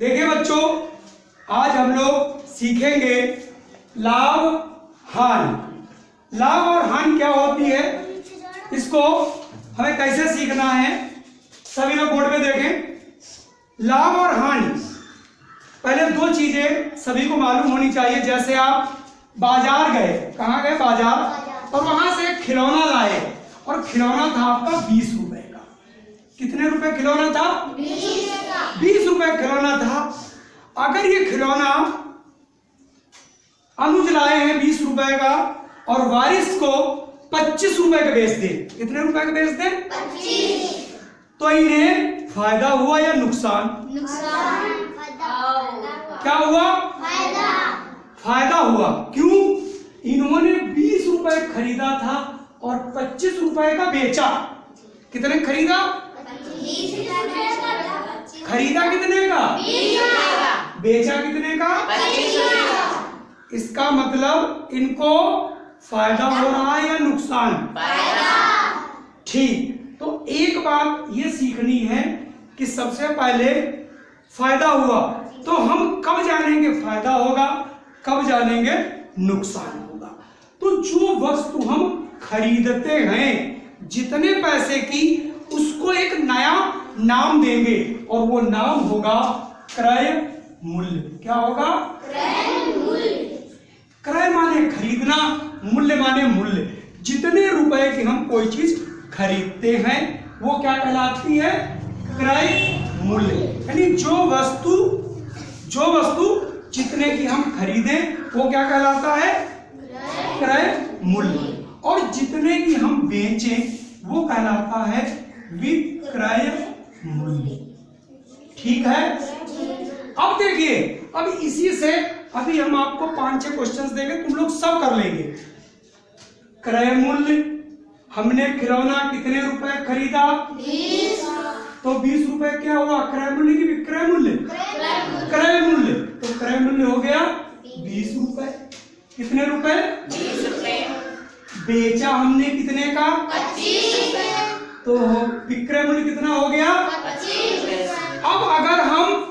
देखिए बच्चों, आज हम लोग सीखेंगे लाभ हान। लाभ और हान क्या होती है? इसको हमें कैसे सीखना है? सभी लोग बोर्ड में देखें। लाभ और हानि। पहले दो चीज़ें सभी को मालूम होनी चाहिए। जैसे आप बाज़ार गए, कहाँ गए? बाज़ार। और वहाँ से खिलौना लाए। और खिलौना था आपका बीस कितने रुपए खिलौना था? बीस रुपए खिलौना था। अगर ये खिलौना अनुज लाए हैं बीस रुपए का और वारिस को पच्चीस रुपए का बेच दे कितने रुपए का बेच दे? तो इन्हें फ़ायदा हुआ या नुकसान? क्या हुआ? फ़ायदा हुआ। क्यों? इन्होंने बीस रुपए खरीदा था और पच्चीस रुपए का बेचा। कितने खरीदा? खरीदा कितने का? बेचा कितने का? इसका मतलब इनको फ़ायदा हो रहा है या नुकसान? ठीक। तो एक बात ये सीखनी है कि सबसे पहले फ़ायदा हुआ तो हम कब जानेंगे फ़ायदा होगा कब जानेंगे नुकसान होगा। तो जो वस्तु हम खरीदते हैं जितने पैसे की उसको एक नया नाम देंगे और वो नाम होगा क्रय मूल्य। क्या होगा? क्रय माने खरीदना, मूल्य माने मूल्य। जितने रुपए की हम कोई चीज़ खरीदते हैं, वो क्या कहलाती है? क्रय मूल्य। यानी जो वस्तु जो वस्तु जितने की हम खरीदें, वो क्या कहलाता है? क्रय मूल्य। और जितने की हम बेचें, वो कहलाता है विक्रय मूल्य। ठीक है? अब देखिए अब इसी से अभी हम आपको पाँच छह क्वेश्चंस देंगे तुम लोग सब कर लेंगे। क्रय मूल्य हमने खिलौना कितने रुपए खरीदा? तो बीस रुपए क्या हुआ? क्रय मूल्य की विक्रय मूल्य? क्रय मूल्य। तो क्रय मूल्य हो गया बीस रुपए। कितने रुपए? बेचा हमने कितने का? तो विक्रय मूल्य कितना हो गया? अब अगर हम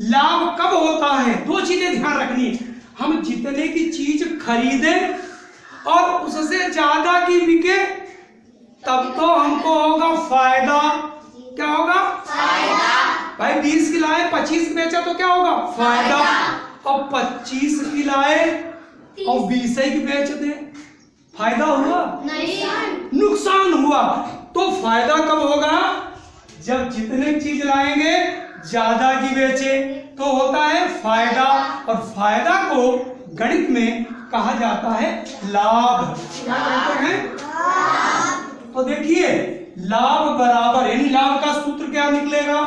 लाभ कब होता है? दो चीज़ें ध्यान रखनी हम जितने की चीज़ खरीदे और उससे ज़्यादा की बिके तब तो हमको होगा फ़ायदा। क्या होगा? फ़ायदा। भाई बीस की लाए पच्चीस बेचा तो क्या होगा? फ़ायदा। और पच्चीस की लाए और बीस की बेच दे। फ़ायदा हुआ? नुकसान हुआ। तो फ़ायदा कब होगा? जब जितने चीज़ लाएँगे, ज़्यादा की बेचे। तो होता है फ़ायदा, और फ़ायदा को गणित में कहा जाता है लाभ। क्या तो देखिए, लाभ बराबर, यानी लाभ का सूत्र क्या निकलेगा?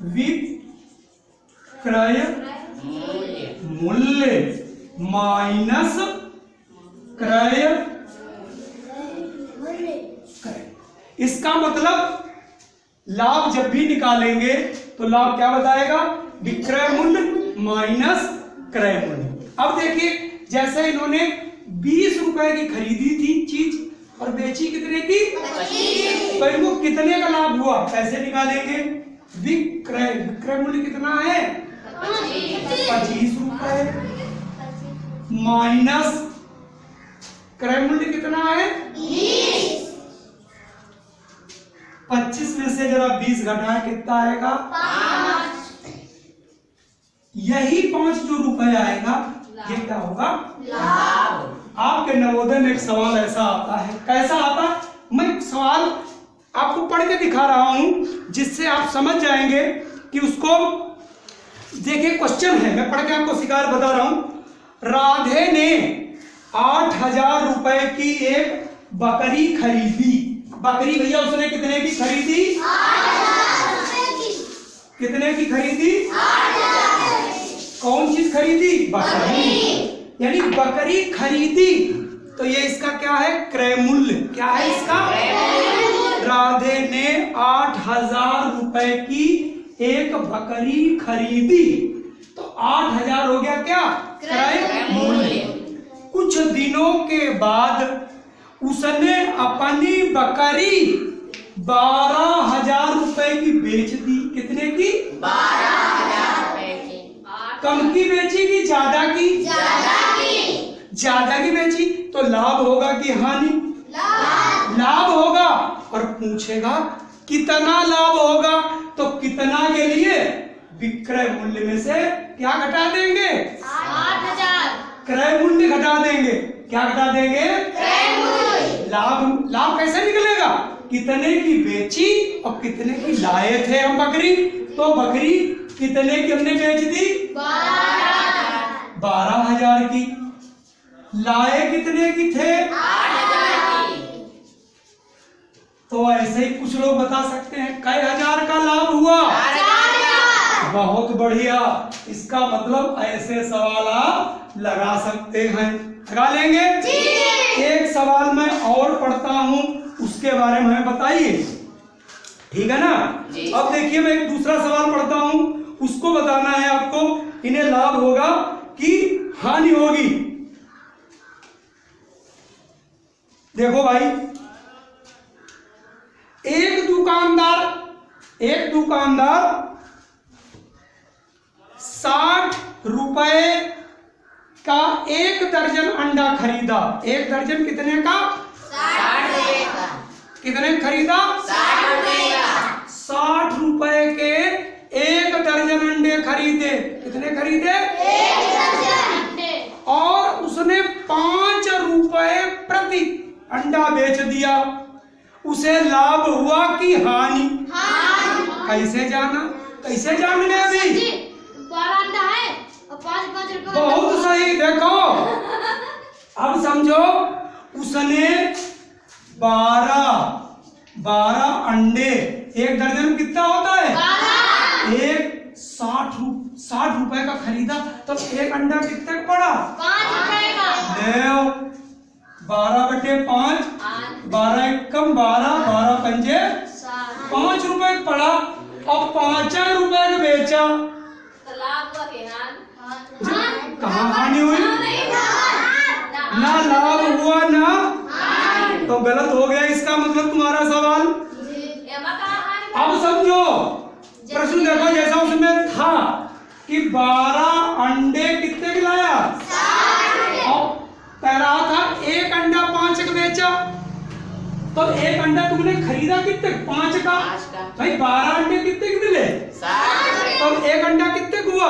विक्रय मूल्य। माइनस क्रय क्रय इसका मतलब लाभ जब भी निकालेंगे तो लाभ क्या बताएगा? विक्रय मूल्य माइनस क्रय मूल्य। अब देखिए जैसे इन्होंने बीस रुपए की खरीदी थी चीज़ और बेची कितने की? तो इनको कितने का लाभ हुआ? कैसे निकालेंगे। विक्रय विक्रय मूल्य कितना है? पच्चीस। रुपए। माइनस क्रय मूल्य कितना है? पच्चीस में से जरा बीस घटाए कितना आएगा? यही पाँच जो रुपए आएगा ये क्या होगा? आपके नवोदय में एक सवाल ऐसा आता है। कैसा आता? मैं सवाल आपको पढ़ के दिखा रहा हूँ जिससे आप समझ जाएँगे कि उसको देखिए क्वेश्चन है। मैं पढ़ के आपको शिकार बता रहा हूँ। राधे ने आठ हज़ार रुपए की एक बकरी खरीदी। बकरी भैया, उसने कितने की खरीदी? कितने की खरीदी? कौन चीज़ खरीदी? बकरी। यानी बकरी खरीदी। तो ये इसका क्या है? क्रय मूल्य। क्या है इसका? राधे ने आठ हज़ार रुपए की एक बकरी खरीदी। तो आठ हज़ार हो गया क्या? क्रय मूल्य। कुछ दिनों के बाद उसने अपनी बकरी बारह हज़ार रुपए की बेच दी। कितने की? बारह हज़ार कम की बेची की ज़्यादा की? ज़्यादा की। ज़्यादा की बेची। तो लाभ होगा कि हानि? लाभ। होगा। और पूछेगा कितना लाभ होगा? तो कितना के लिए विक्रय मूल्य में से क्या घटा देंगे? क्रय मूल्य घटा देंगे। क्या घटा देंगे? लाभ लाभ कैसे निकलेगा? कितने की बेची और कितने की लाए थे हम बकरी? तो बकरी कितने की हमने बेच दी? बारह हज़ार की। लाए कितने की थे? तो ऐसे ही कुछ लोग बता सकते हैं, कई हज़ार का लाभ हुआ। बहुत बढ़िया। इसका मतलब ऐसे सवाल आप लगा सकते हैं। लगा लेंगे? एक सवाल मैं और पढ़ता हूँ उसके बारे में हमें बताइए। ठीक है ना? अब देखिए मैं एक दूसरा सवाल पढ़ता हूँ उसको बताना है आपको। इन्हें लाभ होगा कि हानि होगी? देखो भाई एक दुकानदार एक दुकानदार साठ रुपए का एक दर्जन अंडा खरीदा। एक दर्जन कितने का? कितने खरीदा? साठ रुपए के। एक दर्जन अंडे खरीदे। कितने खरीदे? और उसने पाँच रुपए प्रति अंडा बेच दिया। उसे लाभ हुआ कि हानि? कैसे जाना? कैसे जान गए अभी बारह अंडा है और पाँच पाँच रुपए बहुत सही देखो। अब समझो उसने बारह बारह अंडे एक दर्जन में कितना होता है? एक साठ साठ रुपए का खरीदा तब एक अंडा कितने का पड़ा? बारह बटे पाँच बारह एक कम बारह बारह पंजे पाँच रुपए पड़ा और पाँच रुपए का बेचा कहाँ हानि हुई ना लाभ हुआ ना तो गलत हो गया इसका मतलब तुम्हारा सवाल। अब समझो, प्रश्न देखो, जैसा उसमें था कि 12 अंडे कितने के लाया और था, एक अंडा पाँच का बेचा। तो एक अंडा तुमने खरीदा कितने? पाँच का। भाई, बारह अंडे कितने के मिले? तो एक अंडा कितने हुआ?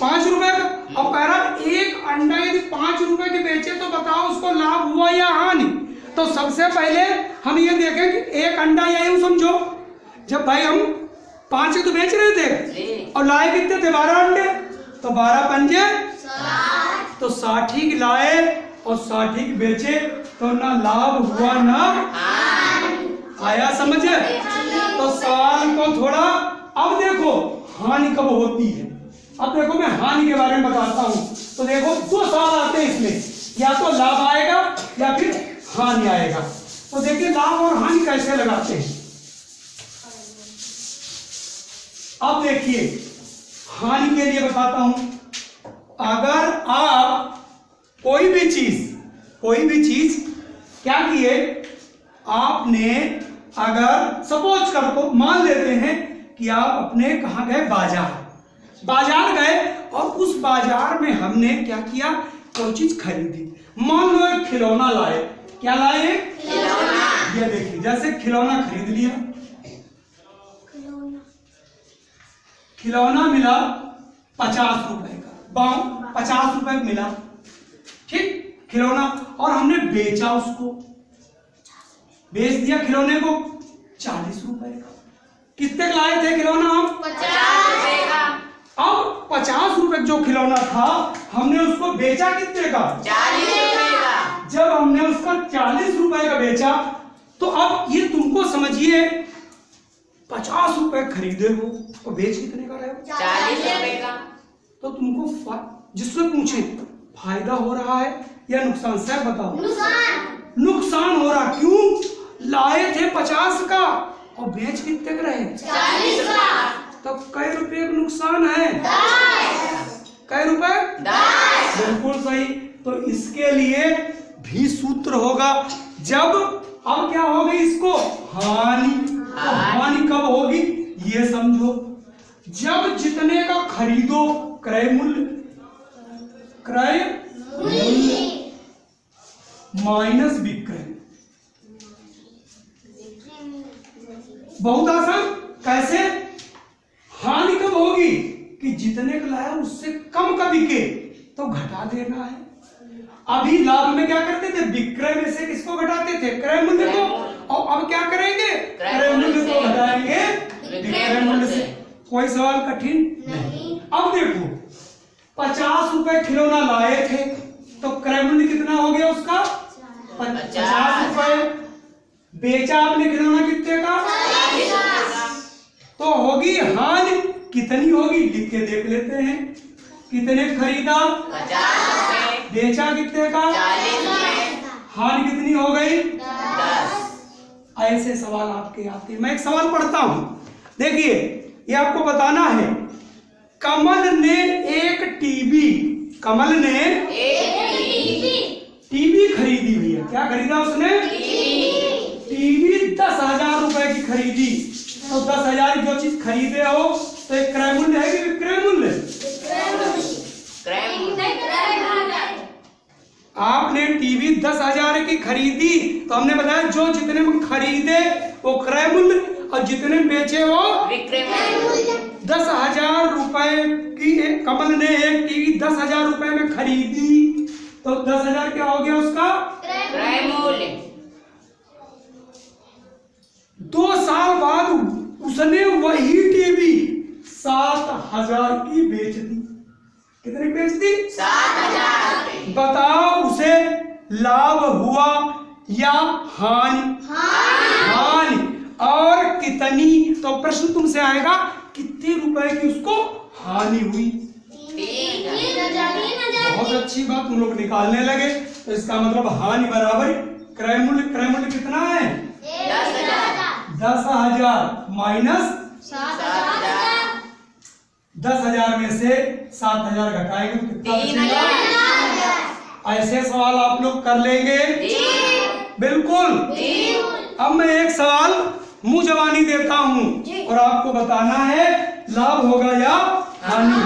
पाँच रुपए का। अब कह रहा, एक अंडा यदि पाँच रुपए के बेचे तो बताओ उसको लाभ हुआ या हानि? तो सबसे पहले हम ये देखें कि एक अंडा या यूँ समझो जब भाई हम पाँच तो बेच रहे थे और लाए कितने थे? बारह अंडे। तो बारह पंजे? तो साठी की लाए और साठी की बेचे तो ना लाभ हुआ ना आया समझे? तो साल को थोड़ा अब देखो हानि कब होती है? अब देखो मैं हानि के बारे में बताता हूँ। तो देखो, दो सवाल आते हैं इसमें। या तो लाभ आएगा, या फिर हानि आएगा। तो देखिए, लाभ और हानि कैसे लगाते हैं? अब देखिए, हानि के लिए बताता हूँ। अगर आप कोई भी चीज़, कोई भी चीज़ क्या किए? आपने अगर, सपोज़ कर को मान लेते हैं कि आप अपने कहा गए? बाज़ार। बाज़ार गए और उस बाज़ार में हमने क्या किया? कोई चीज़ खरीदी। मान लो एक खिलौना लाए। क्या लाए? ये देखिए जैसे खिलौना खरीद लिया। खिलौना। मिला पचास रुपए का। बाउ पचास रुपए मिला। ठीक? खिलौना। और हमने बेचा उसको। बेच दिया खिलौने को। चालीस रुपए का। कितने का लाए थे खिलौना हम? अब पचास रुपए का जो खिलौना था हमने उसको बेचा कितने का? जब हमने उसका चालीस रुपए का बेचा तो अब ये तुमको समझिए पचास रुपए खरीदे हो और बेच कितने का रहे हो? तो तुमको जिससे पूछे फ़ायदा हो रहा है या नुकसान? सर बताओ। नुकसान। हो रहा क्यों? लाए थे पचास का और बेच कितने का रहे? तो कई रुपये का नुकसान है। कई रुपए? बिल्कुल सही। तो इसके लिए भी सूत्र होगा। जब अब क्या होगी इसको? हानि तो हानि कब होगी ये समझो जब जितने का खरीदो क्रय मूल्य क्रय माइनस विक्रय बहुत आसान कैसे हानि कब होगी कि जितने का लाया उससे कम का बिके तो घटा देना है अभी लाभ में क्या करते थे? विक्रय में से किसको घटाते थे? क्रय मूल्य को। और अब क्या करेंगे? क्रय मूल्य को घटाएँगे। विक्रय मूल्य से। कोई सवाल कठिन? नहीं। अब देखो पचास रुपए खिलौना लाए थे तो क्रय मूल्य कितना हो गया उसका? पचास। रुपए। बेचा आपने खिलौना कितने का? तो होगी हानि कितनी होगी? लिख के देख लेते हैं। कितने खरीदा? पचास। बेचा कितने का? हानि कितनी हो गई? ऐसे सवाल आपके आते हैं। मैं एक सवाल पढ़ता हूँ। देखिए ये आपको बताना है कमल ने एक टीवी कमल ने टीवी। खरीदी भैया क्या खरीदा उसने? टीवी। दस हज़ार रुपए की खरीदी। तो दस हज़ार की जो चीज़ खरीदे हो तो एक क्रय मूल्य है कि विक्रय मूल्य क्रैम आपने टीवी दस हज़ार की खरीदी तो हमने बताया जो जितने में खरीदे वो क्रय मूल्य और जितने बेचे वो विक्रम दस हज़ार रुपए की कमल ने एक टीवी दस हज़ार रुपए में खरीदी तो दस हज़ार क्या हो गया उसका? क्रय मूल्य। दो साल बाद उसने वही टीवी सात हज़ार की बेच दी। कितने बेच दी? सात हज़ार। बताओ उसे लाभ हुआ या हानि? हानि। और कितनी? तो प्रश्न तुमसे आएगा, कितने रुपए की उसको हानि हुई? बहुत अच्छी बात तुम लोग निकालने लगे। तो इसका मतलब हानि बराबर क्रय मूल्य क्रय मूल्य कितना है? दस हज़ार माइनस दस हज़ार में से सात हज़ार घटाएँगे तो कितना ऐसे सवाल आप लोग कर लेंगे। बिल्कुल। अब मैं एक सवाल मुँह जवानी देता हूँ और आपको बताना है लाभ होगा या हानि।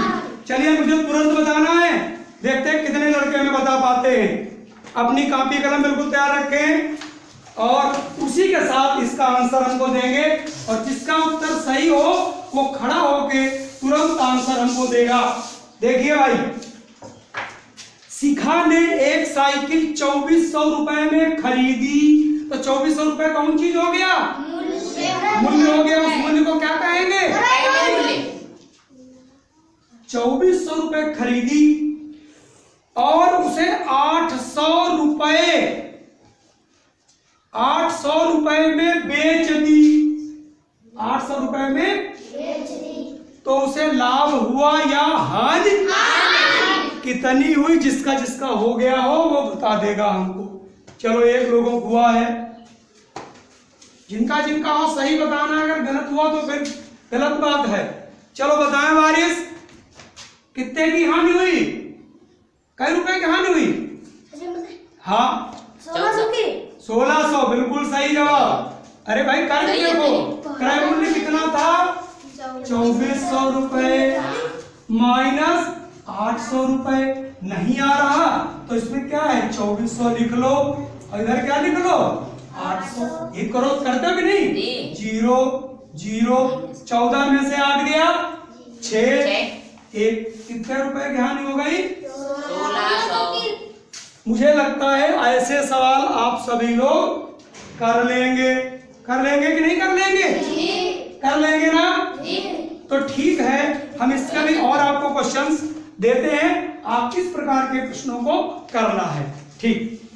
चलिए मुझे तुरंत बताना है। देखते हैं कितने लड़के में बता पाते हैं। अपनी कापी कलम बिल्कुल तैयार रखें और उसी के साथ इसका आंसर हमको देंगे और जिसका उत्तर सही हो वो खड़ा होके तुरंत आंसर हमको देगा। देखिए भाई। शिखा ने एक साइकिल चौबीस सौ रुपए में खरीदी। तो चौबीस सौ रुपए कौन चीज़ हो गया? मूल्य हो गया। उस मूल्य को क्या कहेंगे? चौबीस सौ रुपए खरीदी और उसे आठ सौ रुपए आठ सौ रुपए में बेच दी आठ सौ रुपए में तो उसे लाभ हुआ या हानि कितनी हुई जिसका जिसका हो गया हो वो बता देगा हमको। चलो एक लोगों को हुआ है। जिनका जिनका हो सही बताना अगर गलत हुआ तो फिर गलत बात है। चलो बताएँ वारिस कितने की हानि हुई? कई रुपए की हानि हुई? हाँ। सोलह सौ बिल्कुल सही जवाब। अरे भाई कर देखो। क्रय मूल्य कितना था? चौबीस सौ रुपए। माइनस आठ सौ रुपए नहीं आ रहा तो इसमें क्या है? चौबीस सौ लिख लो और इधर क्या लिख लो? आठ सौ। एक करो करते कि नहीं? ज़ीरो ज़ीरो चौदह में से आठ गया। छ एक कितने रुपए की हानि हो गई? मुझे लगता है ऐसे सवाल आप सभी लोग कर लेंगे। कर लेंगे कि नहीं कर लेंगे? कर लेंगे ना? तो ठीक है हम इसका भी और आपको क्वेश्चंस देते हैं आप किस प्रकार के प्रश्नों को करना है? ठीक।